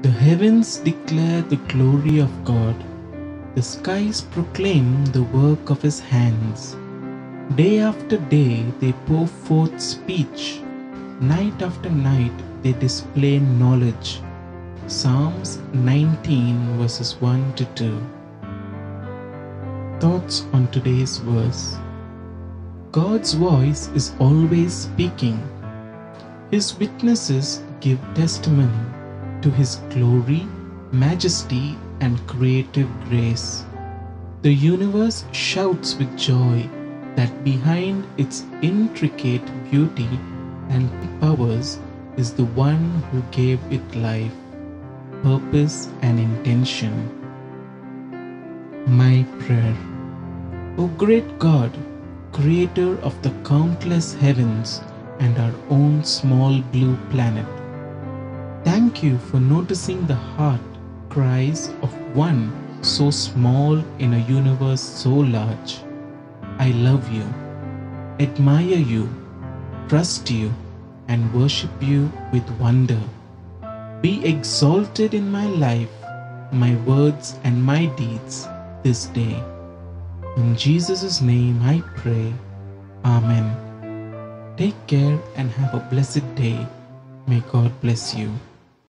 The heavens declare the glory of God. The skies proclaim the work of his hands. Day after day they pour forth speech. Night after night they display knowledge. Psalms 19 verses 1 to 2. Thoughts on today's verse. God's voice is always speaking. His witnesses give testimony to His glory, majesty, and creative grace. The universe shouts with joy that behind its intricate beauty and powers is the one who gave it life, purpose, and intention. My prayer. O great God, creator of the countless heavens and our own small blue planet, Thank you for noticing the heart cries of one so small in a universe so large. I love you, admire you, trust you, and worship you with wonder. Be exalted in my life, my words, and my deeds this day. In Jesus' name I pray. Amen. Take care and have a blessed day. May God bless you.